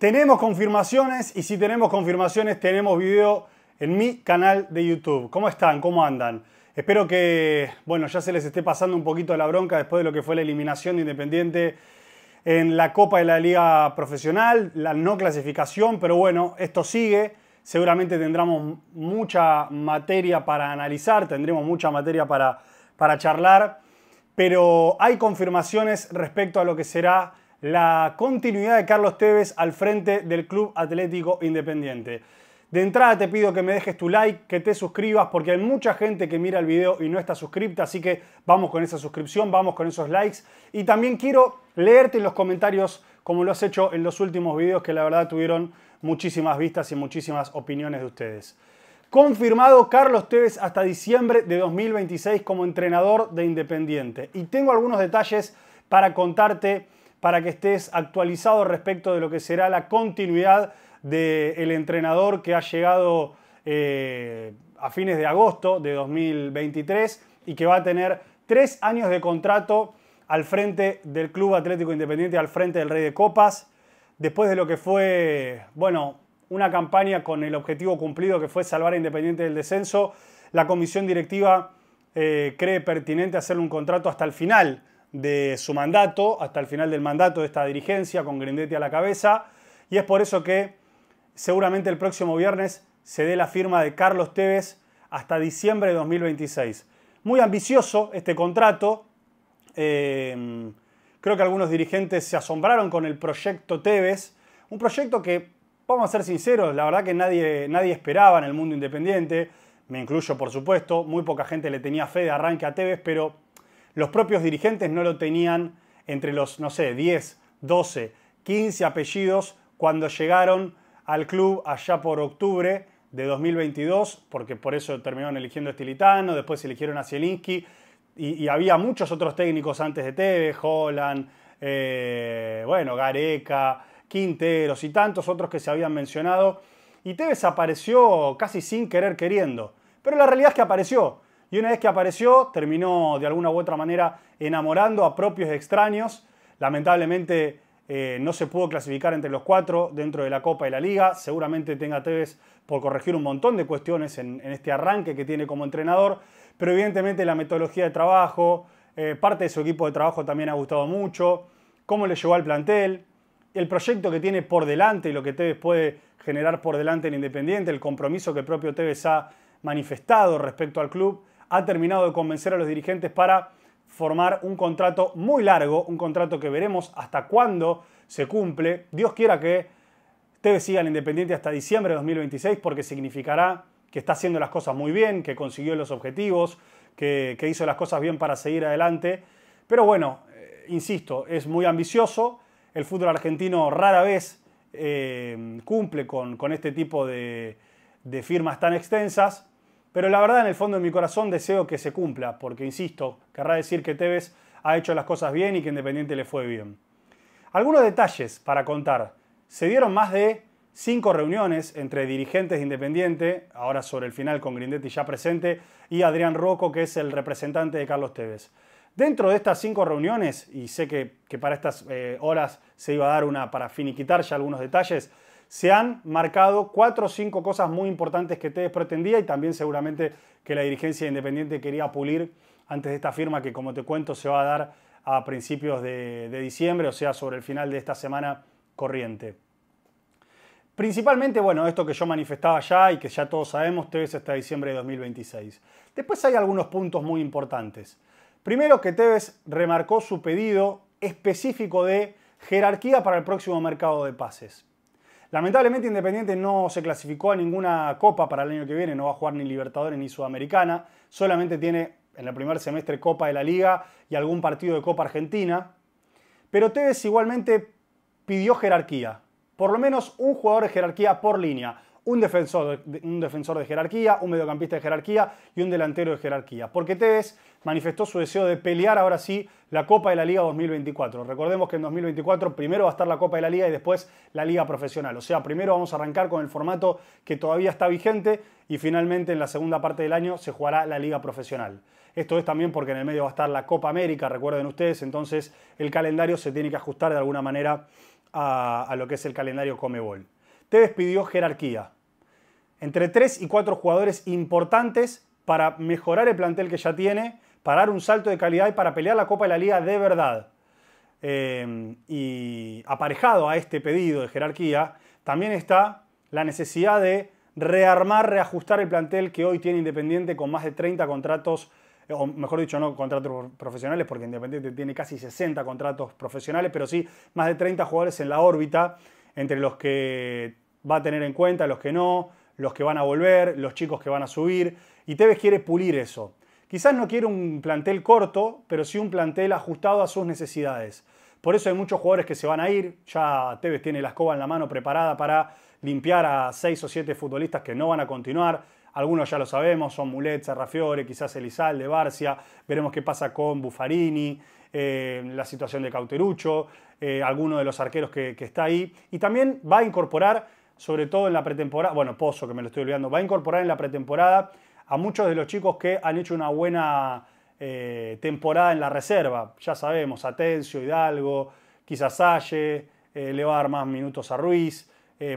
Tenemos confirmaciones y si tenemos confirmaciones tenemos video en mi canal de YouTube. ¿Cómo están? ¿Cómo andan? Espero que, bueno, ya se les esté pasando un poquito la bronca después de lo que fue la eliminación de Independiente en la Copa de la Liga Profesional, la no clasificación, pero bueno, esto sigue. Seguramente tendremos mucha materia para analizar, tendremos mucha materia para, para charlar, pero hay confirmaciones respecto a lo que será la continuidad de Carlos Tevez al frente del Club Atlético Independiente. De entrada te pido que me dejes tu like, que te suscribas, porque hay mucha gente que mira el video y no está suscripta, así que vamos con esa suscripción, vamos con esos likes. Y también quiero leerte en los comentarios, como lo has hecho en los últimos videos, que la verdad tuvieron muchísimas vistas y muchísimas opiniones de ustedes. Confirmado Carlos Tevez hasta diciembre de 2026 como entrenador de Independiente. Y tengo algunos detalles para contarte para que estés actualizado respecto de lo que será la continuidad del entrenador que ha llegado eh, a fines de agosto de 2023 y que va a tener tres años de contrato al frente del Club Atlético Independiente, al frente del Rey de Copas, después de lo que fue, bueno, una campaña con el objetivo cumplido que fue salvar a Independiente del descenso, la comisión directiva eh, cree pertinente hacerle un contrato hasta el final de su mandato, hasta el final del mandato de esta dirigencia, con Grindetti a la cabeza, y es por eso que seguramente el próximo viernes se dé la firma de Carlos Tevez hasta diciembre de 2026. Muy ambicioso este contrato. Eh, creo que algunos dirigentes se asombraron con el proyecto Tevez, un proyecto que, vamos a ser sinceros, la verdad que nadie, nadie esperaba en el mundo independiente, me incluyo por supuesto, muy poca gente le tenía fe de arranque a Tevez, pero los propios dirigentes no lo tenían entre los, no sé, 10, 12, 15 apellidos cuando llegaron al club allá por octubre de 2022, porque por eso terminaron eligiendo a Stilitano, después eligieron a Zielinski, y, había muchos otros técnicos antes de Tevez, Holland, eh, bueno, Gareca, Quinteros y tantos otros que se habían mencionado. Y Tevez apareció casi sin querer queriendo. Pero la realidad es que apareció. Y una vez que apareció, terminó de alguna u otra manera enamorando a propios extraños. Lamentablemente eh, no se pudo clasificar entre los cuatro dentro de la Copa y la Liga. Seguramente tenga Tevez por corregir un montón de cuestiones en, este arranque que tiene como entrenador. Pero evidentemente la metodología de trabajo, eh, parte de su equipo de trabajo también ha gustado mucho. Cómo le llevó al plantel, el proyecto que tiene por delante y lo que Tevez puede generar por delante en Independiente, el compromiso que el propio Tevez ha manifestado respecto al club ha terminado de convencer a los dirigentes para formar un contrato muy largo, un contrato que veremos hasta cuándo se cumple. Dios quiera que Tevez siga en Independiente hasta diciembre de 2026 porque significará que está haciendo las cosas muy bien, que consiguió los objetivos, que, hizo las cosas bien para seguir adelante. Pero bueno, eh, insisto, es muy ambicioso. El fútbol argentino rara vez eh, cumple con, este tipo de firmas tan extensas. Pero la verdad, en el fondo de mi corazón deseo que se cumpla, porque insisto, querrá decir que Tevez ha hecho las cosas bien y que Independiente le fue bien. Algunos detalles para contar. Se dieron más de cinco reuniones entre dirigentes de Independiente, ahora sobre el final con Grindetti ya presente, y Adrián Rocco, que es el representante de Carlos Tevez. Dentro de estas cinco reuniones, y sé que, para estas eh, horas se iba a dar una para finiquitar ya algunos detalles, se han marcado cuatro o cinco cosas muy importantes que Tevez pretendía y también seguramente que la dirigencia independiente quería pulir antes de esta firma que como te cuento se va a dar a principios de, diciembre, o sea, sobre el final de esta semana corriente. Principalmente, bueno, esto que yo manifestaba ya y que ya todos sabemos, Tevez hasta diciembre de 2026. Después hay algunos puntos muy importantes. Primero que Tevez remarcó su pedido específico de jerarquía para el próximo mercado de pases. Lamentablemente Independiente no se clasificó a ninguna copa para el año que viene, no va a jugar ni Libertadores ni Sudamericana, solamente tiene en el primer semestre Copa de la Liga y algún partido de Copa Argentina. Pero Tevez igualmente pidió jerarquía, por lo menos un jugador de jerarquía por línea un defensor, de, un defensor de jerarquía, un mediocampista de jerarquía y un delantero de jerarquía. Porque Tevez manifestó su deseo de pelear ahora sí la Copa de la Liga 2024. Recordemos que en 2024 primero va a estar la Copa de la Liga y después la Liga Profesional. O sea, primero vamos a arrancar con el formato que todavía está vigente y finalmente en la segunda parte del año se jugará la Liga Profesional. Esto es también porque en el medio va a estar la Copa América, recuerden ustedes, entonces el calendario se tiene que ajustar de alguna manera a, lo que es el calendario Comebol. Tevez pidió jerarquía. Entre tres y cuatro jugadores importantes para mejorar el plantel que ya tiene, para dar un salto de calidad y para pelear la Copa de la Liga de verdad. Eh, y aparejado a este pedido de jerarquía, también está la necesidad de rearmar, reajustar el plantel que hoy tiene Independiente con más de 30 contratos, o mejor dicho, no contratos profesionales, porque Independiente tiene casi 60 contratos profesionales, pero sí más de 30 jugadores en la órbita, entre los que va a tener en cuenta, los que no, los que van a volver, los chicos que van a subir, y Tevez quiere pulir eso. Quizás no quiere un plantel corto, pero sí un plantel ajustado a sus necesidades. Por eso hay muchos jugadores que se van a ir. Ya Tevez tiene la escoba en la mano preparada para limpiar a seis o siete futbolistas que no van a continuar. Algunos ya lo sabemos, son Mulet, Serrafiore, quizás Elizalde, Barcia. Veremos qué pasa con Buffarini, eh, la situación de Cauterucho, eh, alguno de los arqueros que, está ahí. Y también va a incorporar, sobre todo en la pretemporada, bueno, Pozo, que me lo estoy olvidando, va a incorporar en la pretemporada a muchos de los chicos que han hecho una buena eh, temporada en la reserva. Ya sabemos, Atencio, Hidalgo, quizás Salle, le va a dar más minutos a Ruiz,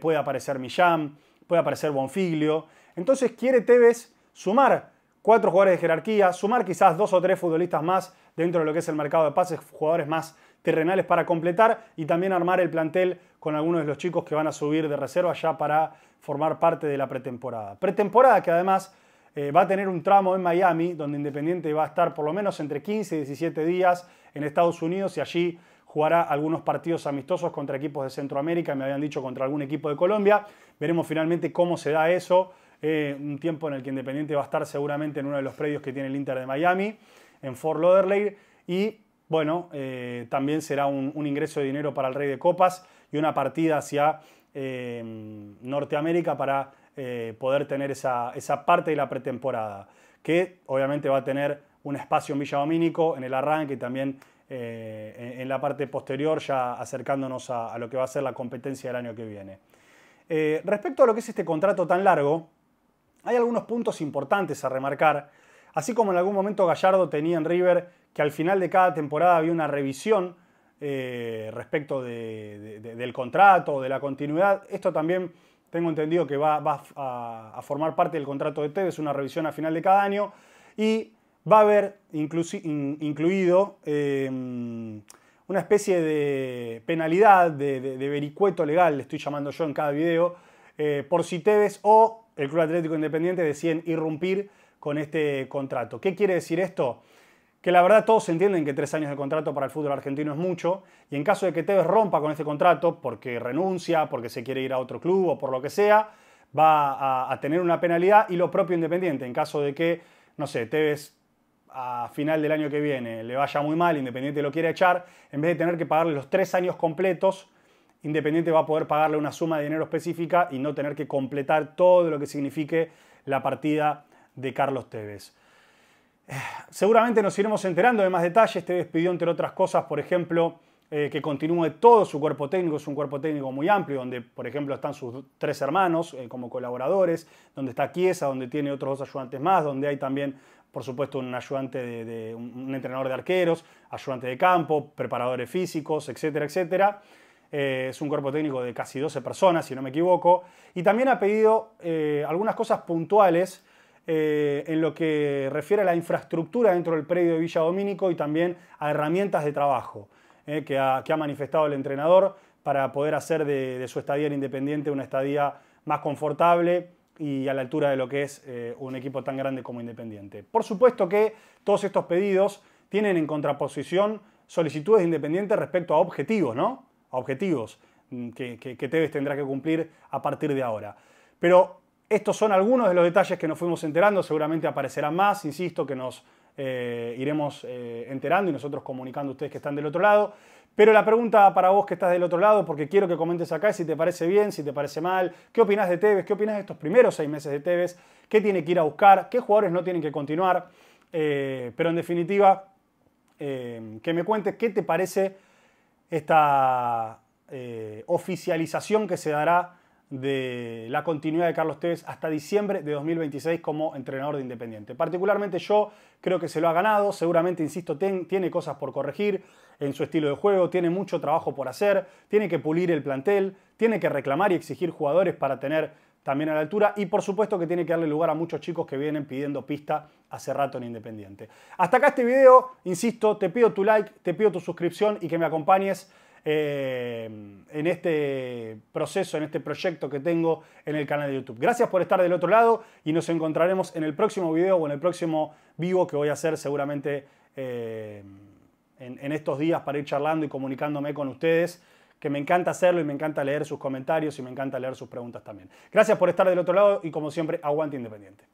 puede aparecer Millán, puede aparecer Bonfiglio. Entonces quiere Tevez sumar cuatro jugadores de jerarquía, sumar quizás dos o tres futbolistas más dentro de lo que es el mercado de pases, jugadores más terrenales para completar y también armar el plantel con algunos de los chicos que van a subir de reserva ya para formar parte de la pretemporada. Pretemporada que además eh, va a tener un tramo en Miami, donde Independiente va a estar por lo menos entre 15 y 17 días en Estados Unidos y allí jugará algunos partidos amistosos contra equipos de Centroamérica, me habían dicho contra algún equipo de Colombia. Veremos finalmente cómo se da eso. Eh, un tiempo en el que Independiente va a estar seguramente en uno de los predios que tiene el Inter de Miami, en Fort Lauderdale. Y bueno, eh, también será un, ingreso de dinero para el Rey de Copas y una partida hacia Norteamérica para eh, poder tener esa, parte de la pretemporada, que obviamente va a tener un espacio en Villa Domínico en el arranque y también eh, en, la parte posterior, ya acercándonos a, lo que va a ser la competencia del año que viene. Eh, respecto a lo que es este contrato tan largo, hay algunos puntos importantes a remarcar. Así como en algún momento Gallardo tenía en River que al final de cada temporada había una revisión respecto del contrato, de la continuidad, esto también tengo entendido que va, a, formar parte del contrato de Tevez, una revisión a final de cada año, y va a haber incluido em, una especie de penalidad, de, vericueto legal, le estoy llamando yo en cada video, eh, por si Tevez o el Club Atlético Independiente deciden irrumpir con este contrato. ¿Qué quiere decir esto? que la verdad todos entienden que tres años de contrato para el fútbol argentino es mucho, y en caso de que Tevez rompa con este contrato porque renuncia, porque se quiere ir a otro club o por lo que sea, va a, tener una penalidad y lo propio Independiente, en caso de que, no sé, Tevez a final del año que viene le vaya muy mal, Independiente lo quiere echar, en vez de tener que pagarle los tres años completos, Independiente va a poder pagarle una suma de dinero específica y no tener que completar todo lo que signifique la partida de Carlos Tevez. Seguramente nos iremos enterando de más detalles. Te despidió, entre otras cosas, por ejemplo, eh, que continúe todo su cuerpo técnico. Es un cuerpo técnico muy amplio, donde, por ejemplo, están sus tres hermanos eh, como colaboradores, donde está Chiesa, donde tiene otros dos ayudantes más, donde hay también, por supuesto, un ayudante de, un entrenador de arqueros, ayudante de campo, preparadores físicos, etcétera, etcétera. Eh, es un cuerpo técnico de casi 12 personas, si no me equivoco. Y también ha pedido algunas cosas puntuales eh, en lo que refiere a la infraestructura dentro del predio de Villa Domínico y también a herramientas de trabajo eh, que, ha, manifestado el entrenador para poder hacer de, su estadía en Independiente una estadía más confortable y a la altura de lo que es eh, un equipo tan grande como Independiente. Por supuesto que todos estos pedidos tienen en contraposición solicitudes de Independiente respecto a objetivos, ¿no? A objetivos mm, que, que, que Tevez tendrá que cumplir a partir de ahora. Pero estos son algunos de los detalles que nos fuimos enterando, seguramente aparecerán más, insisto, que nos eh, iremos eh, enterando y nosotros comunicando a ustedes que están del otro lado. Pero la pregunta para vos que estás del otro lado, porque quiero que comentes acá si te parece bien, si te parece mal, qué opinas de Tevez, qué opinas de estos primeros seis meses de Tevez, qué tiene que ir a buscar, qué jugadores no tienen que continuar, eh, pero en definitiva, que me cuentes qué te parece esta oficialización que se dará de la continuidad de Carlos Tevez hasta diciembre de 2026 como entrenador de Independiente. Particularmente yo creo que se lo ha ganado, seguramente, insisto, tiene cosas por corregir en su estilo de juego, tiene mucho trabajo por hacer, tiene que pulir el plantel, tiene que reclamar y exigir jugadores para tener también a la altura y por supuesto que tiene que darle lugar a muchos chicos que vienen pidiendo pista hace rato en Independiente. Hasta acá este video, insisto, te pido tu like, te pido tu suscripción y que me acompañes eh, en este proceso, en este proyecto que tengo en el canal de YouTube. Gracias por estar del otro lado y nos encontraremos en el próximo video o en el próximo vivo que voy a hacer seguramente eh, en estos días para ir charlando y comunicándome con ustedes que me encanta hacerlo y me encanta leer sus comentarios y me encanta leer sus preguntas también. Gracias por estar del otro lado y como siempre, aguante independiente.